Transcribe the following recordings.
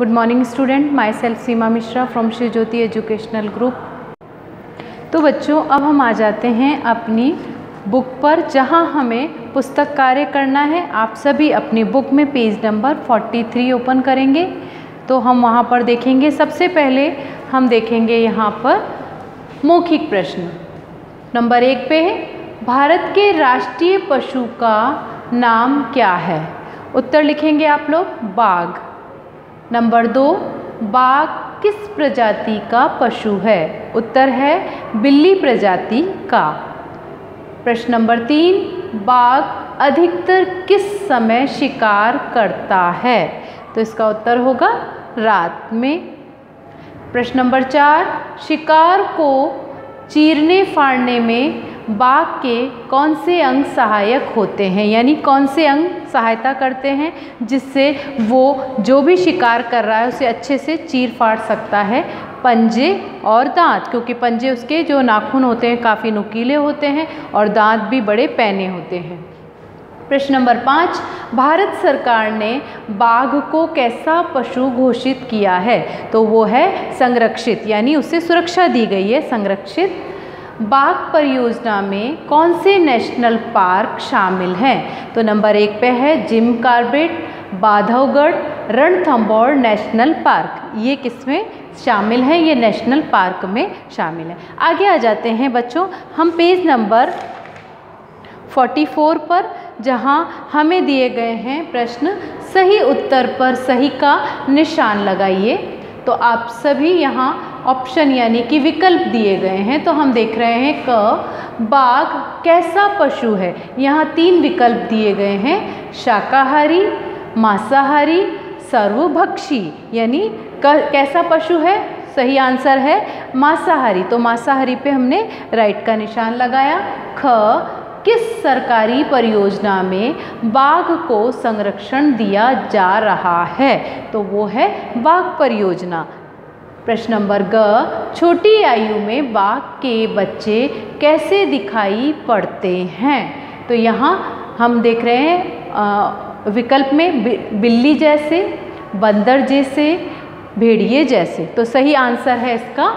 Good morning student myself Seema Mishra from Shri Jyoti educational group तो बच्चों, अब हम आ जाते हैं अपनी बुक पर, जहाँ हमें पुस्तक कार्य करना है। आप सभी अपनी बुक में पेज नंबर 43 ओपन करेंगे। तो हम वहाँ पर देखेंगे। सबसे पहले हम देखेंगे यहाँ पर मौखिक प्रश्न। नंबर एक पे है, भारत के राष्ट्रीय पशु का नाम क्या है? उत्तर लिखेंगे आप लोग, बाघ। नंबर दो, बाघ किस प्रजाति का पशु है? उत्तर है, बिल्ली प्रजाति का। प्रश्न नंबर तीन, बाघ अधिकतर किस समय शिकार करता है? तो इसका उत्तर होगा, रात में। प्रश्न नंबर चार, शिकार को चीरने फाड़ने में बाघ के कौन से अंग सहायक होते हैं? यानी कौन से अंग सहायता करते हैं जिससे वो जो भी शिकार कर रहा है, उसे अच्छे से चीर फाड़ सकता है? पंजे और दांत, क्योंकि पंजे उसके जो नाखून होते हैं, काफ़ी नुकीले होते हैं और दांत भी बड़े पैने होते हैं। प्रश्न नंबर पाँच, भारत सरकार ने बाघ को कैसा पशु घोषित किया है? तो वो है संरक्षित, यानी उसे सुरक्षा दी गई है, संरक्षित बाघ परियोजना में कौन से नेशनल पार्क शामिल हैं? तो नंबर एक पे है Jim Corbett, Bandhavgarh Ranthambore national park. ये किसमें शामिल हैं? ये नेशनल पार्क में शामिल है। आगे आ जाते हैं बच्चों, हम पेज नंबर 44 पर, जहाँ हमें दिए गए हैं प्रश्न, सही उत्तर पर सही का निशान लगाइए। तो आप सभी यहाँ ऑप्शन यानी कि विकल्प दिए गए हैं तो हम देख रहे हैं क, बाघ कैसा पशु है? यहाँ तीन विकल्प दिए गए हैं, शाकाहारी, मांसाहारी, सर्वभक्षी, यानी कैसा पशु है? सही आंसर है मांसाहारी। तो मांसाहारी पे हमने राइट का निशान लगाया। ख, किस सरकारी परियोजना में बाघ को संरक्षण दिया जा रहा है? तो वो है बाघ परियोजना। प्रश्न नंबर ग, छोटी आयु में बाघ के बच्चे कैसे दिखाई पड़ते हैं? तो यहाँ हम देख रहे हैं विकल्प में बिल्ली जैसे, बंदर जैसे, भेड़िए जैसे। तो सही आंसर है इसका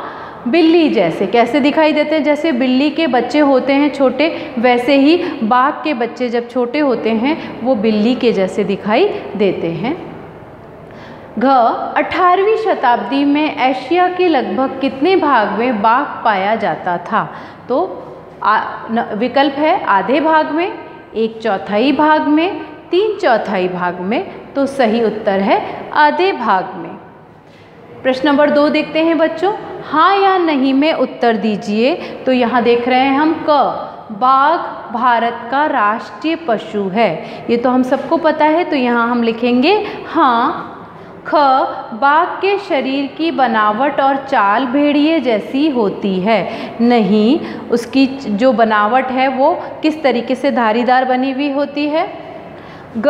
बिल्ली जैसे। कैसे दिखाई देते हैं? जैसे बिल्ली के बच्चे होते हैं छोटे, वैसे ही बाघ के बच्चे जब छोटे होते हैं, वो बिल्ली के जैसे दिखाई देते हैं। घ अठारहवीं शताब्दी में एशिया के लगभग कितने भाग में बाघ पाया जाता था? तो आ, न, विकल्प है आधे भाग में एक चौथाई भाग में तीन चौथाई भाग में तो सही उत्तर है आधे भाग में। प्रश्न नंबर दो देखते हैं बच्चों। हाँ या नहीं में उत्तर दीजिए। तो यहाँ देख रहे हैं हम क बाघ भारत का राष्ट्रीय पशु है। ये तो हम सबको पता है तो यहाँ हम लिखेंगे हाँ ख बाघ के शरीर की बनावट और चाल भेड़िए जैसी होती है। नहीं, उसकी जो बनावट है वो किस तरीके से धारीदार बनी हुई होती है? ग,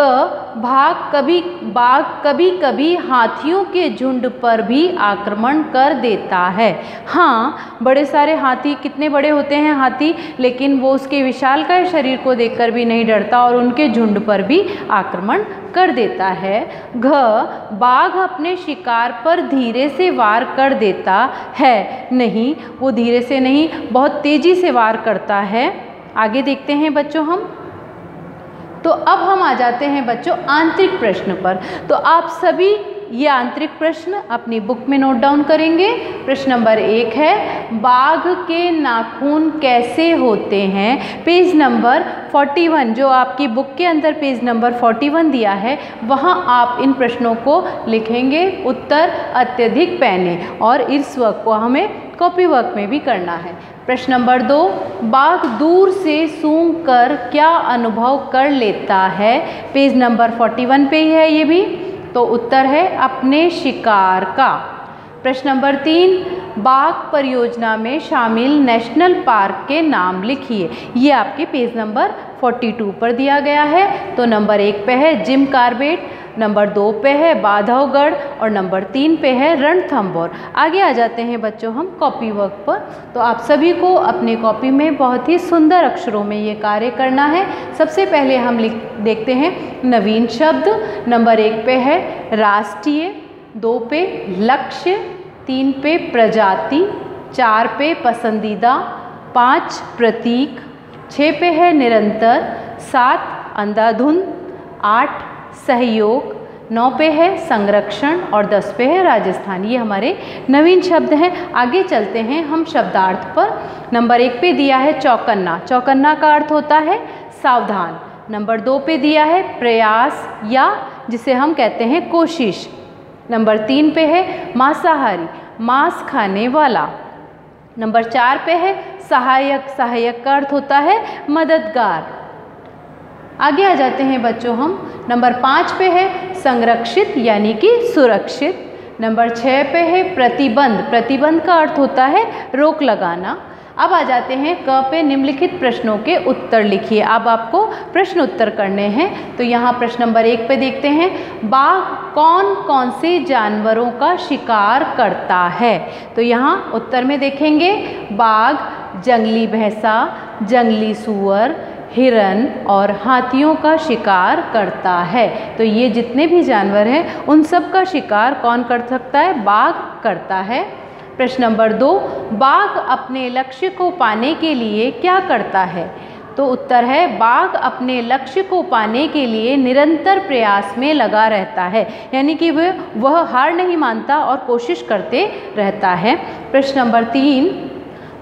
भाग कभी बाघ कभी कभी हाथियों के झुंड पर भी आक्रमण कर देता है। हाँ बड़े सारे हाथी, कितने बड़े होते हैं हाथी, लेकिन वो उसके विशाल का शरीर को देखकर भी नहीं डरता और उनके झुंड पर भी आक्रमण कर देता है। घ, बाघ अपने शिकार पर धीरे से वार कर देता है। नहीं, वो धीरे से नहीं, बहुत तेज़ी से वार करता है। आगे देखते हैं बच्चों हम। तो अब हम आ जाते हैं बच्चों आंतरिक प्रश्न पर। तो आप सभी ये आंतरिक प्रश्न अपनी बुक में नोट डाउन करेंगे। प्रश्न नंबर एक है, बाघ के नाखून कैसे होते हैं? पेज नंबर 41 जो आपकी बुक के अंदर पेज नंबर 41 दिया है, वहाँ आप इन प्रश्नों को लिखेंगे, उत्तर अत्यधिक पहने, और इस वर्क को हमें कॉपी वर्क में भी करना है। प्रश्न नंबर दो, बाघ दूर से सूंघ कर क्या अनुभव कर लेता है? पेज नंबर 41 पे ही है ये भी। तो उत्तर है अपने शिकार का। प्रश्न नंबर तीन, बाघ परियोजना में शामिल नेशनल पार्क के नाम लिखिए। ये आपके पेज नंबर 42 पर दिया गया है। तो नंबर एक पे है जिम कार्बेट, नंबर दो पे है बाधवगढ़ और नंबर तीन पे है रणथंबोर आगे आ जाते हैं बच्चों हम कॉपी वर्क पर। तो आप सभी को अपने कॉपी में बहुत ही सुंदर अक्षरों में ये कार्य करना है। सबसे पहले हम लिख देखते हैं नवीन शब्द, नंबर एक पे है राष्ट्रीय, दो पे लक्ष्य, तीन पे प्रजाति, चार पे पसंदीदा, पाँच प्रतीक छः पे है निरंतर, सात अंधाधुंध, आठ सहयोग, नौ पे है संरक्षण और दस पे है राजस्थान। ये हमारे नवीन शब्द हैं। आगे चलते हैं हम शब्दार्थ पर। नंबर एक पे दिया है चौकन्ना। चौकन्ना का अर्थ होता है सावधान। नंबर दो पे दिया है प्रयास या, जिसे हम कहते हैं कोशिश। नंबर तीन पे है मांसाहारी। मांस खाने वाला। नंबर चार पे है, सहायक सहायक का अर्थ होता है मददगार। आगे आ जाते हैं बच्चों हम। नंबर पाँच पे है, संरक्षित यानी कि सुरक्षित। नंबर छः पे है, प्रतिबंध। प्रतिबंध का अर्थ होता है रोक लगाना। अब आ जाते हैं क पे निम्नलिखित प्रश्नों के उत्तर लिखिए। अब आपको प्रश्न उत्तर करने हैं तो यहाँ प्रश्न नंबर एक पे देखते हैं। बाघ कौन कौन से जानवरों का शिकार करता है? तो यहाँ उत्तर में देखेंगे, बाघ, जंगली भैंसा, जंगली सुअर, हिरन और हाथियों का शिकार करता है। तो ये जितने भी जानवर हैं, उन सब का शिकार कौन कर सकता है? बाघ करता है। प्रश्न नंबर दो, बाघ अपने लक्ष्य को पाने के लिए क्या करता है? तो उत्तर है, बाघ अपने लक्ष्य को पाने के लिए निरंतर प्रयास में लगा रहता है। यानी कि वह वह हार नहीं मानता और कोशिश करते रहता है। प्रश्न नंबर तीन,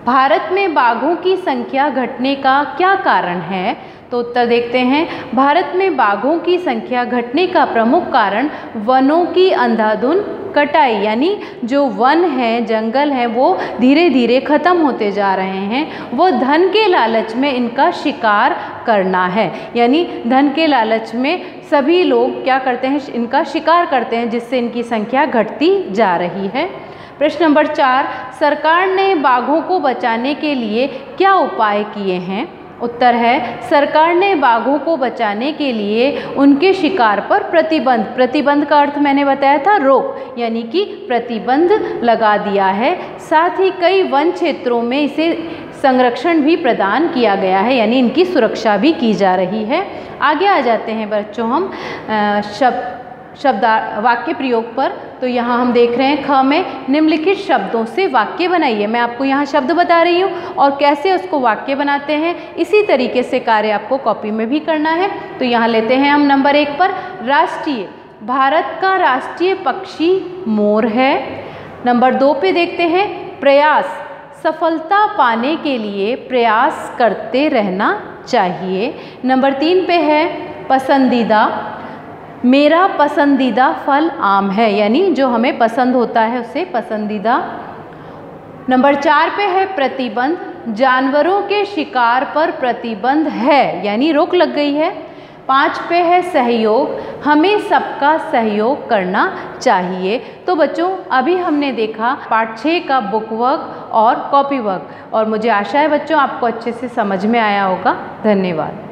भारत में बाघों की संख्या घटने का क्या कारण है? तो उत्तर देखते हैं। भारत में बाघों की संख्या घटने का प्रमुख कारण वनों की अंधाधुन कटाई, यानी जो वन है, जंगल है, वो धीरे धीरे ख़त्म होते जा रहे हैं। वो धन के लालच में इनका शिकार करना है। यानी धन के लालच में सभी लोग क्या करते हैं, इनका शिकार करते हैं, जिससे इनकी संख्या घटती जा रही है। प्रश्न नंबर चार, सरकार ने बाघों को बचाने के लिए क्या उपाय किए हैं? उत्तर है, सरकार ने बाघों को बचाने के लिए उनके शिकार पर प्रतिबंध। प्रतिबंध का अर्थ मैंने बताया था, रोक, यानी कि प्रतिबंध लगा दिया है। साथ ही कई वन क्षेत्रों में इसे संरक्षण भी प्रदान किया गया है, यानी इनकी सुरक्षा भी की जा रही है। आगे आ जाते हैं, बच्चों हम शब्द शब्द, वाक्य प्रयोग पर। तो यहाँ हम देख रहे हैं, ख में निम्नलिखित शब्दों से वाक्य बनाइए। मैं आपको यहाँ शब्द बता रही हूँ और कैसे उसको वाक्य बनाते हैं, इसी तरीके से कार्य आपको कॉपी में भी करना है। तो यहाँ लेते हैं हम नंबर एक पर, राष्ट्रीय, भारत का राष्ट्रीय पक्षी मोर है। नंबर दो पे देखते हैं, प्रयास, सफलता पाने के लिए प्रयास करते रहना चाहिए। नंबर तीन पे है, पसंदीदा मेरा पसंदीदा फल आम है, यानी जो हमें पसंद होता है, उसे पसंदीदा। नंबर चार पे है प्रतिबंध। जानवरों के शिकार पर प्रतिबंध है, यानी रोक लग गई है। पाँच पे है सहयोग। हमें सबका सहयोग करना चाहिए। तो बच्चों, अभी हमने देखा पार्ट छः का बुक वर्क और कॉपी वर्क और मुझे आशा है बच्चों, आपको अच्छे से समझ में आया होगा। धन्यवाद।